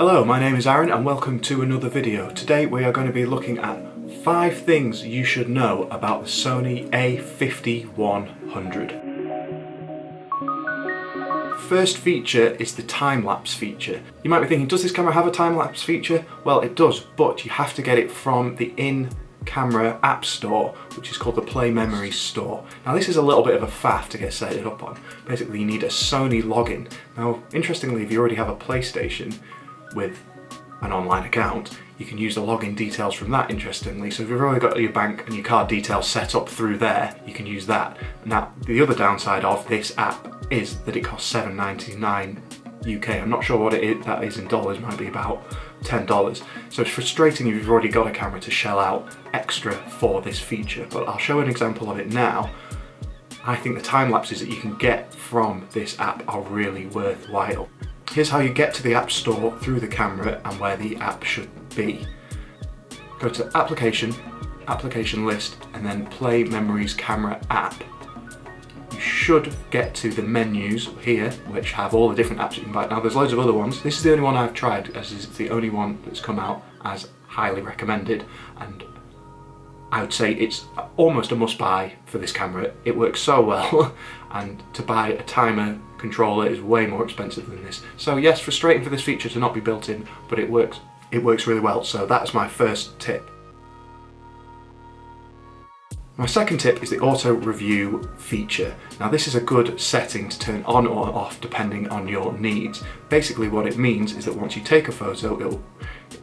Hello, my name is Arron and welcome to another video. Today we are going to be looking at 5 things you should know about the Sony a5100. First feature is the time-lapse feature. You might be thinking, does this camera have a time-lapse feature? Well, it does, but you have to get it from the in camera app store, which is called the Play memory store. Now this is a little bit of a faff to get set up on. Basically you need a Sony login. Now interestingly if you already have a PlayStation with an online account, you can use the login details from that interestingly. So if you've already got your bank and your card details set up through there, you can use that. Now the other downside of this app is that it costs $7.99 UK. I'm not sure what it is, that is in dollars, might be about $10. So it's frustrating if you've already got a camera to shell out extra for this feature, but I'll show an example of it now. I think the time lapses that you can get from this app are really worthwhile. Here's how you get to the App Store through the camera and where the app should be. Go to Application, Application List, and then Play Memories Camera App You should get to the menus here, which have all the different apps you can buy. Now there's loads of other ones. This is the only one I've tried, as it's the only one that's come out as highly recommended. And I would say it's almost a must buy for this camera. It works so well, and to buy a timer controller is way more expensive than this. So yes, frustrating for this feature to not be built in, but it works. It works really well, so that's my first tip. My second tip is the auto review feature. Now this is a good setting to turn on or off depending on your needs. Basically what it means is that once you take a photo, it'll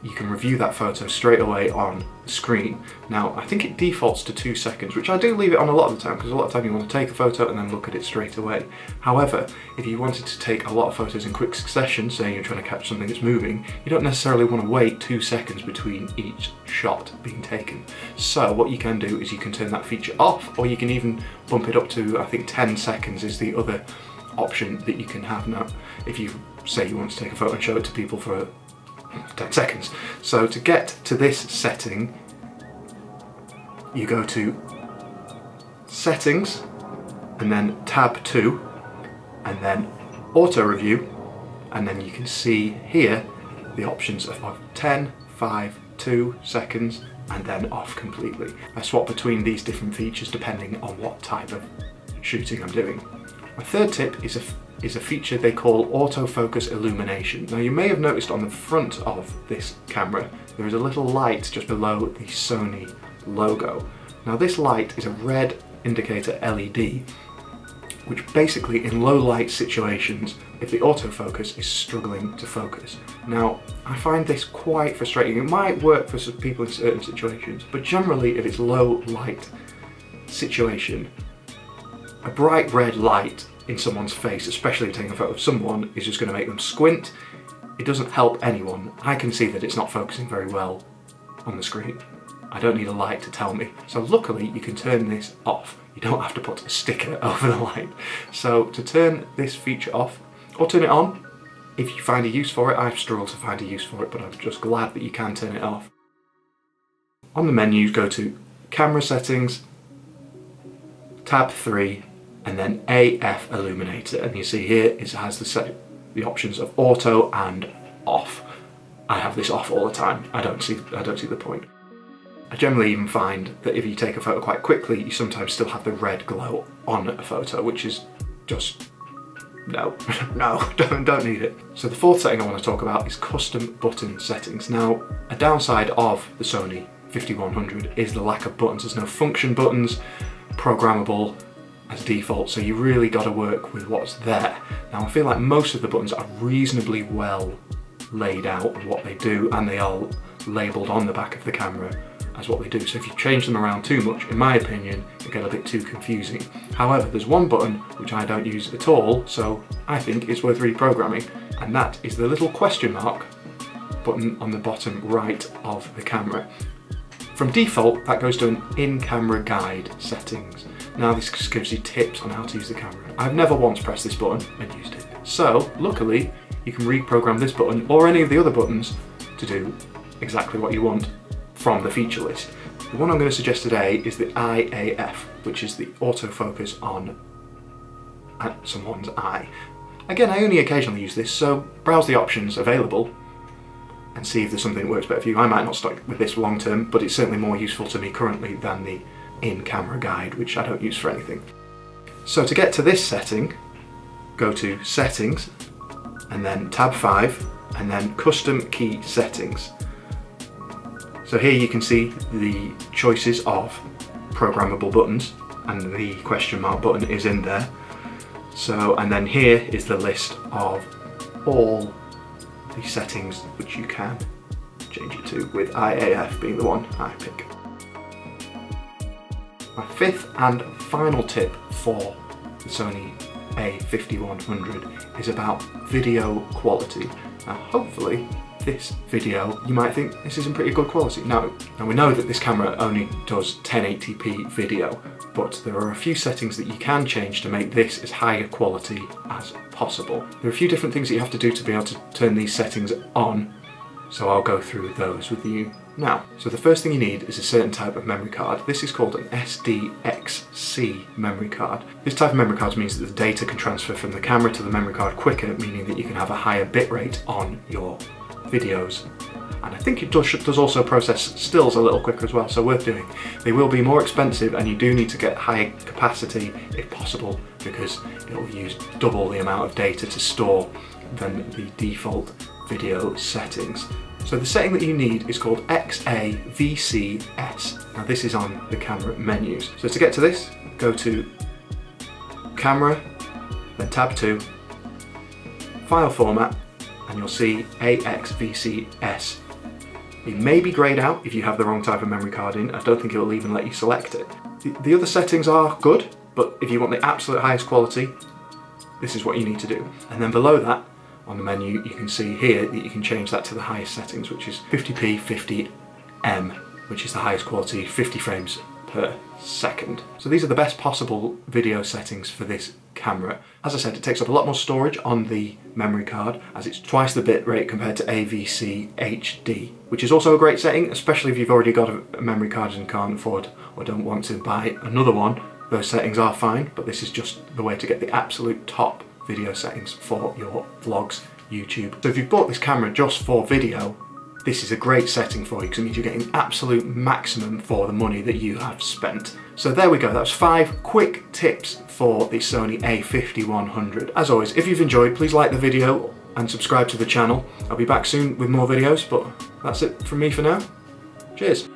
you can review that photo straight away on screen. Now, I think it defaults to two seconds, which I do leave it on a lot of the time because a lot of time you want to take a photo and then look at it straight away. However, if you wanted to take a lot of photos in quick succession, say you're trying to catch something that's moving, you don't necessarily want to wait two seconds between each shot being taken. So what you can do is you can turn that feature off, or you can even bump it up to, I think 10 seconds is the other option that you can have now. If you say you want to take a photo and show it to people for 10 seconds. So to get to this setting, you go to settings and then tab 2 and then auto review and then you can see here the options of 10, 5, 2 seconds and then off completely. I swap between these different features depending on what type of shooting I'm doing. My third tip is a is a feature they call autofocus illumination. Now you may have noticed on the front of this camera there is a little light just below the Sony logo. Now this light is a red indicator LED which basically in low light situations if the autofocus is struggling to focus. Now I find this quite frustrating. It might work for some people in certain situations but generally if it's low light situation a bright red light in someone's face, especially taking a photo of someone, is just going to make them squint. It doesn't help anyone. I can see that it's not focusing very well on the screen. I don't need a light to tell me. So luckily you can turn this off. You don't have to put a sticker over the light. So to turn this feature off, or turn it on, if you find a use for it, I've struggled to find a use for it, but I'm just glad that you can turn it off. On the menu, go to Camera Settings, tab 3, and then AF illuminator and you see here it has the set the options of auto and off. I have this off all the time. I don't see I don't see the point. I generally even find that if you take a photo quite quickly, you sometimes still have the red glow on a photo, which is just no, no, don't, don't need it. So the fourth setting I want to talk about is custom button settings. Now, a downside of the Sony 5100 is the lack of buttons. There's no function buttons, programmable, as default, so you really got to work with what's there. Now I feel like most of the buttons are reasonably well laid out of what they do and they are labelled on the back of the camera as what they do. So if you change them around too much, in my opinion, it get a bit too confusing. However, there's one button which I don't use at all, so I think it's worth reprogramming, and that is the little question mark button on the bottom right of the camera. From default, that goes to an in-camera guide settings. Now this just gives you tips on how to use the camera. I've never once pressed this button and used it. So, luckily, you can reprogram this button or any of the other buttons to do exactly what you want from the feature list. The one I'm going to suggest today is the Eye AF, which is the autofocus on someone's eye. Again, I only occasionally use this, so browse the options available and see if there's something that works better for you. I might not stick with this long term, but it's certainly more useful to me currently than the in-camera guide, which I don't use for anything. So to get to this setting, go to settings and then tab 5 and then custom key settings. So here you can see the choices of programmable buttons and the question mark button is in there. So, and then here is the list of all the settings which you can change it to with Eye AF being the one I pick. My fifth and final tip for the Sony a5100 is about video quality. Now hopefully this video you might think this isn't pretty good quality. No, now we know that this camera only does 1080p video but there are a few settings that you can change to make this as high a quality as possible. There are a few different things that you have to do to be able to turn these settings on so I'll go through those with you now. So the first thing you need is a certain type of memory card. This is called an SDXC memory card. This type of memory card means that the data can transfer from the camera to the memory card quicker, meaning that you can have a higher bit rate on your videos. And I think it does, does also process stills a little quicker as well, so worth doing. They will be more expensive and you do need to get higher capacity if possible because it'll use double the amount of data to store than the default video settings. So the setting that you need is called XAVCS. Now this is on the camera menus. So to get to this, go to Camera, then tab 2, File Format, and you'll see AXVCS. It may be greyed out if you have the wrong type of memory card in. I don't think it will even let you select it. The, the other settings are good, but if you want the absolute highest quality, this is what you need to do. And then below that, on the menu, you can see here that you can change that to the highest settings, which is 50p 50m, which is the highest quality, 50 frames per second. So these are the best possible video settings for this camera. As I said, it takes up a lot more storage on the memory card as it's twice the bit rate compared to AVC HD, which is also a great setting, especially if you've already got a memory card and can't afford or don't want to buy another one. Those settings are fine, but this is just the way to get the absolute top video settings for your vlogs, YouTube. So if you've bought this camera just for video, this is a great setting for you because it means you're getting absolute maximum for the money that you have spent. So there we go, that's five quick tips for the Sony a5100. As always, if you've enjoyed, please like the video and subscribe to the channel. I'll be back soon with more videos, but that's it from me for now. Cheers.